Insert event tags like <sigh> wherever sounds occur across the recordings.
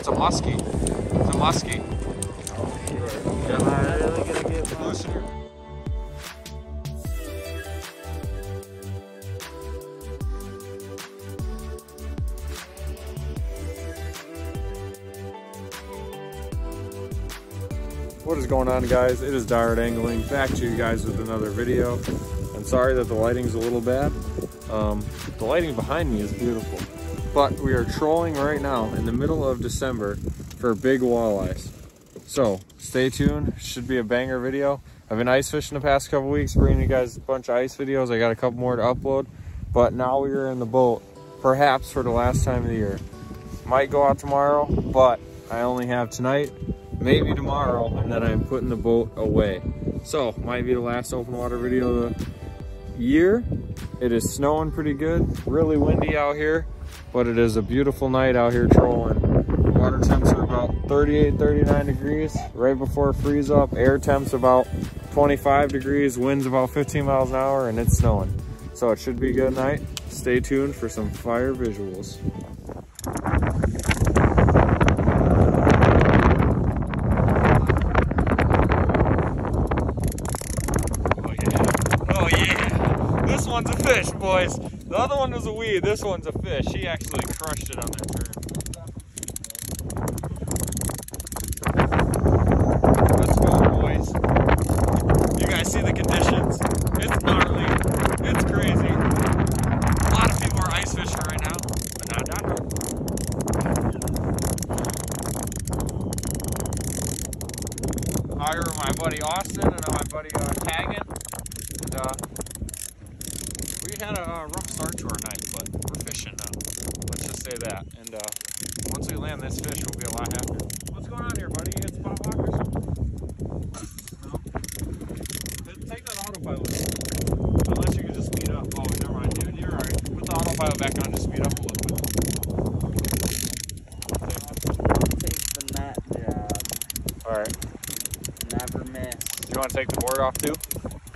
It's a muskie. It's a muskie. I really What is going on guys? It is Die Hard Angling back to you guys with another video. I'm sorry that the lighting's a little bad. Um, the lighting behind me is beautiful. But we are trolling right now in the middle of December for big walleyes. So stay tuned, should be a banger video. I've been ice fishing the past couple weeks, bringing you guys a bunch of ice videos. I got a couple more to upload, but now we are in the boat, perhaps for the last time of the year. Might go out tomorrow, but I only have tonight, maybe tomorrow, and then I'm putting the boat away. So might be the last open water video of the year. It is snowing pretty good, really windy out here, but it is a beautiful night out here trolling. Water temps are about 38, 39 degrees right before freeze up. Air temps about 25 degrees, winds about 15 miles an hour, and it's snowing. So it should be a good night. Stay tuned for some fire visuals. Oh yeah. Oh yeah. This one's a fish, boys. The other one was a weed. This one's a fish. He actually crushed it on that turn. Let's go, boys. You guys see the conditions? It's gnarly. It's crazy. A lot of people are ice fishing right now, but not down here. I my buddy Austin and my buddy uh, Hagen. And, uh, had a uh, rough start to our night, but we're fishing now. Let's just say that. And uh, once we land this fish, we'll be a lot happier. What's going on here, buddy? You get spot lock or something? No? Take that autopilot. Unless you can just speed up. Oh, never mind, dude. You're alright. Put the autopilot back on to speed up a little bit. take the net job? Alright. Never miss. You want to take the board off too?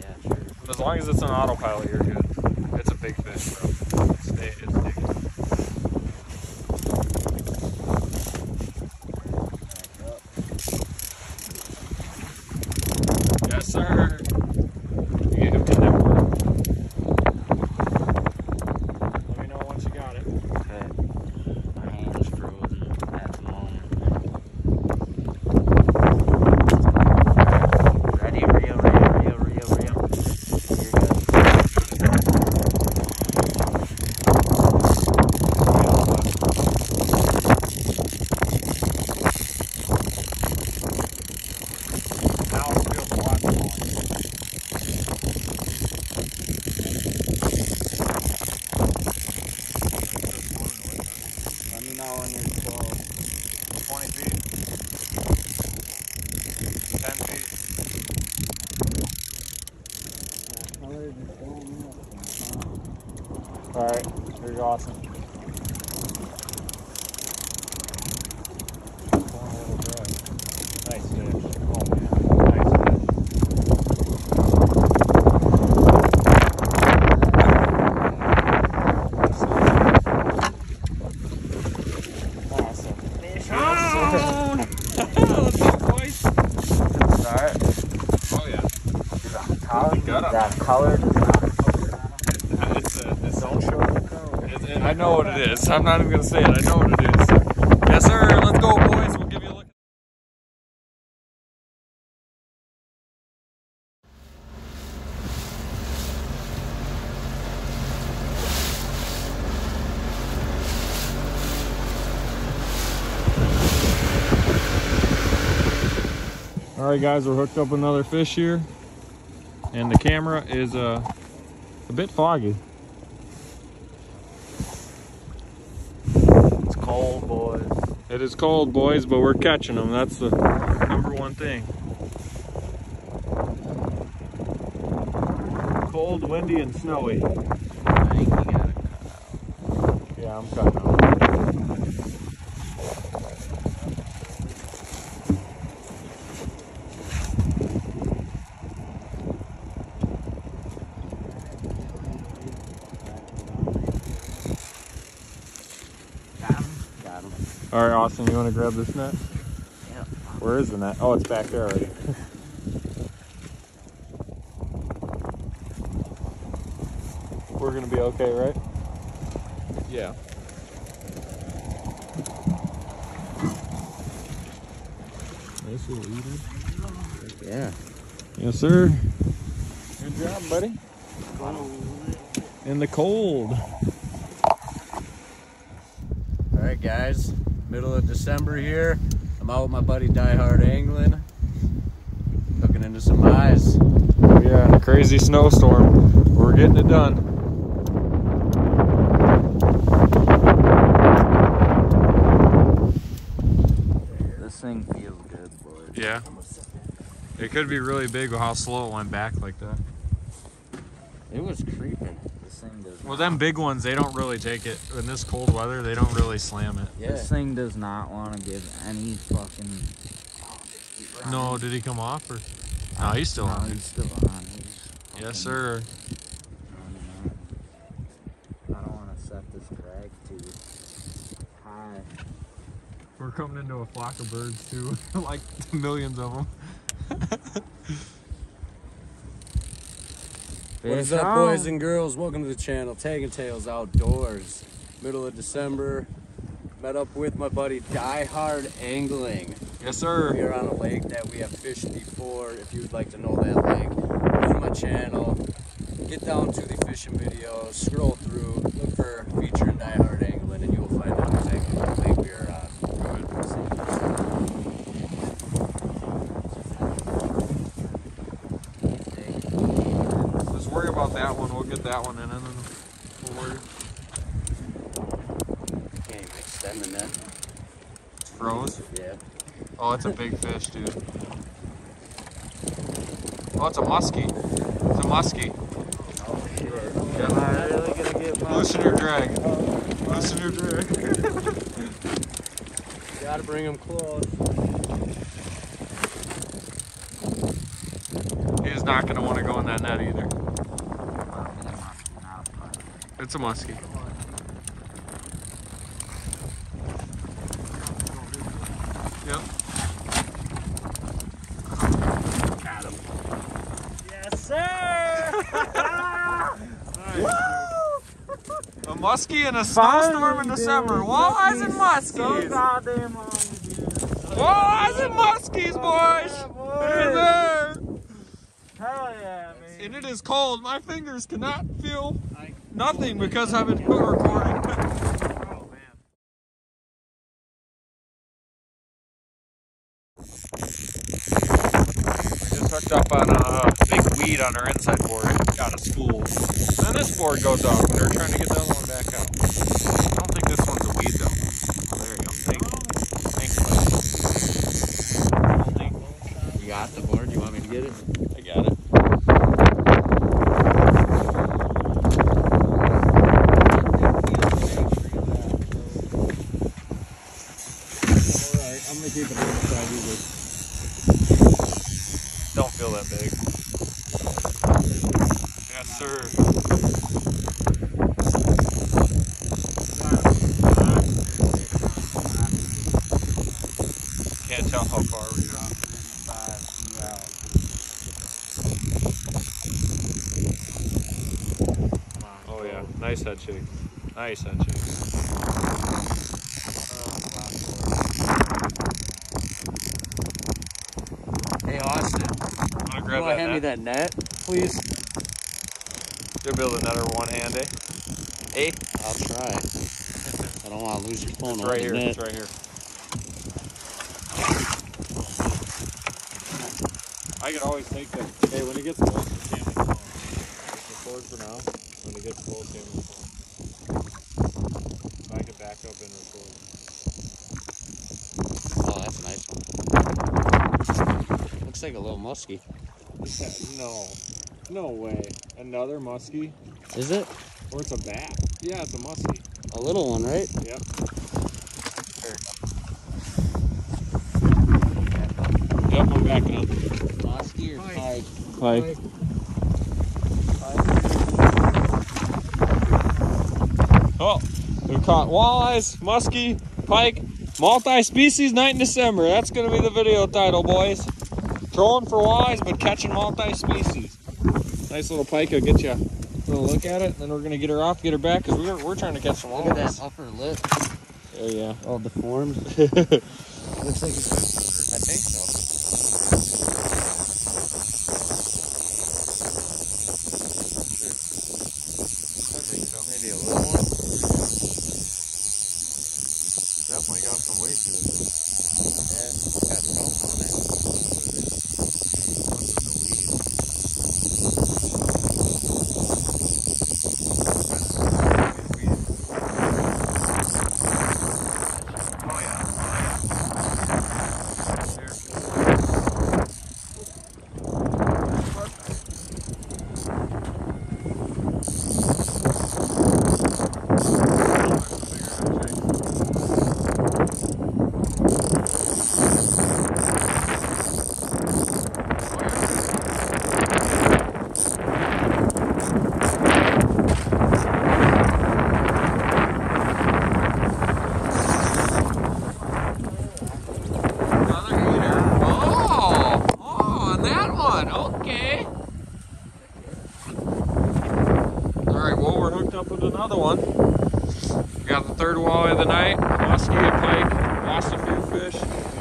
Yeah, sure. As long as it's on autopilot, you're good. It's a big fish, bro. It's. Yes, sir. You get him in there. Let me know once you got it. Okay. My hand's frozen at the moment. Ready, reel, reel, reel, reel, reel. Here goes. Now I'll be able to watch the line. Let me know when you're close. 20 feet. 10 feet. Alright, you're go, Austin. Pulling a little drag. Nice fish. Oh man, nice fish. Awesome. Fish on! Let's go, boys. Alright. Oh yeah. Colored, Got 'em. That colored. <laughs> It's uh, a, uh, it's don't show it, it, I know what it is. I'm not even gonna say it. I know what it is. Yes, sir. Let's go, boys. We'll give you a look. All right, guys, we're hooked up another fish here, and the camera is uh, a bit foggy. It's cold, boys. It is cold, boys, but we're catching them. That's the number one thing. Cold, windy, and snowy. I think you gotta cut out. Yeah, I'm cutting out. Got him? Got him. All right, Austin, you want to grab this net? Yeah. Where is the net? Oh, it's back there already. <laughs> We're gonna be okay, right? Yeah. Nice little eater. Yeah. Yes, sir. Good job, buddy. In the cold. All right, guys. Middle of December here. I'm out with my buddy Die Hard Angling. Looking into some eyes. Yeah, in a crazy snowstorm. We're getting it done. This thing feels good, boys. Yeah. It could be really big with how slow it went back like that. It was creeping. This thing does. Well, not- them big ones, they don't really take it. In this cold weather, they don't really slam it. Yeah. This thing does not want to give any fucking. No, did he come off or? No, he's still no, on. He's still on. He's Yes, sir. on and on. I don't want to set this drag too high. We're coming into a flock of birds too, <laughs> like millions of them. <laughs> What is up, on. boys and girls? Welcome to the channel, Tagging Tails Outdoors. Middle of December. Met up with my buddy Die Hard Angling. Yes, sir. We are on a lake that we have fished before. If you would like to know that lake, go to my channel. Get down to the fishing videos, scroll through, look for featuring Die Hard Angling, and you will find out exactly what lake we are on. Let's worry about that one. We'll get that one in, and then we'll worry. Can't even extend the net. It's froze. Yeah. Oh, it's a big fish, dude. Oh, it's a muskie. It's a muskie. Oh shit. Yeah. Am I really gonna get my Loosen your drag. Loosen your drag. <laughs> Gotta bring him close. He's not gonna want to go in that net either. Wow, that must be not fun. It's a muskie. Yep. Yes, sir. <laughs> A muskie in a snowstorm in December. Walleyes and So muskies. goddamn long. Walleyes and muskies, oh, boys. Hey there. Hell yeah, man. And it is cold. My fingers cannot feel nothing because I've been recording. Oh, man. We just hooked up on a big weed on our inside board. It got a spool. Then this board goes off and they're trying to get the other one back out. I don't think this one's a weed though. Oh, there you go. Thank Thanks, bud. I think- You got the board? You want me to get it? I got it. Alright, I'm gonna keep it on the side either. Don't feel that big. Yes, sir. Can't tell how far we are. Oh yeah, nice head shake. Nice head shake. Hey, Austin. Wanna You grab wanna that hand me net? that net, please? You'll be able to net her one hand, eh? Eh? I'll try. I don't want to lose your phone It's right here. net. It's right here. I could always take that. Hey, when it gets close, you can't phone. Just record for now. When it gets close, you can phone. I could back up and record. Oh, that's a nice one. Looks like a little muskie. <laughs> no. No way. Another muskie? Is it? Or it's a bat? Yeah, it's a muskie. A little one, right? Yep. Yep, I'm backing up. Muskie or pike? Pike. Oh, we caught walleyes, muskie, pike, Multi-species night in December. That's gonna be the video title, boys. Trolling for wise, but catching multi-species. Nice little pike. I'll get you a little look at it. And then we're gonna get her off, get her back, because we're, we're trying to catch some Look at that upper lip, There, yeah. all deformed. <laughs> Looks like it's I think so. I think so. Maybe a little more. Definitely got some weight to it. Yeah, it's got something on it. Another eater. Oh, oh, on that one. Okay. All right. Well, we're hooked up with another one. We got the third walleye of the night. Muskie and pike. Lost a few fish.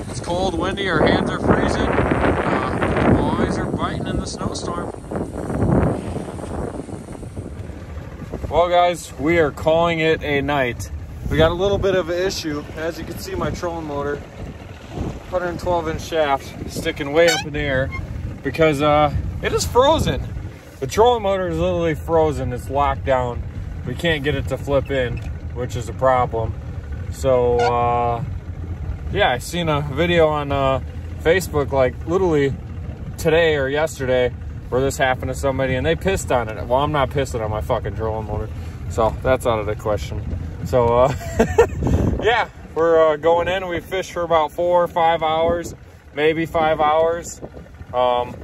It's cold, windy. Our hands are freezing. Uh, the walleyes are biting in the snowstorm. Well, guys, we are calling it a night. We got a little bit of an issue. As you can see, my trolling motor 112 inch shaft sticking way up in the air because uh, it is frozen. The trolling motor is literally frozen. It's locked down. We can't get it to flip in, which is a problem. So uh, yeah, I seen a video on uh, Facebook like literally today or yesterday where this happened to somebody and they pissed on it. Well, I'm not pissing on my fucking trolling motor, so that's out of the question. So uh, <laughs> yeah, we're uh, going in. We fished for about four or five hours, maybe five hours. Um,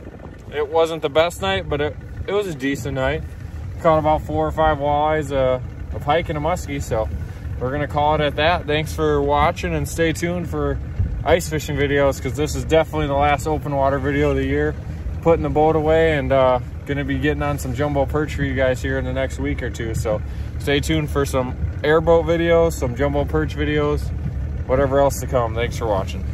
it wasn't the best night, but it, it was a decent night. Caught about four or five walleyes, uh, a pike and a muskie. So we're gonna call it at that. Thanks for watching and stay tuned for ice fishing videos because this is definitely the last open water video of the year. Putting the boat away and uh, gonna be getting on some jumbo perch for you guys here in the next week or two. So stay tuned for some airboat videos, some jumbo perch videos, whatever else to come. Thanks for watching.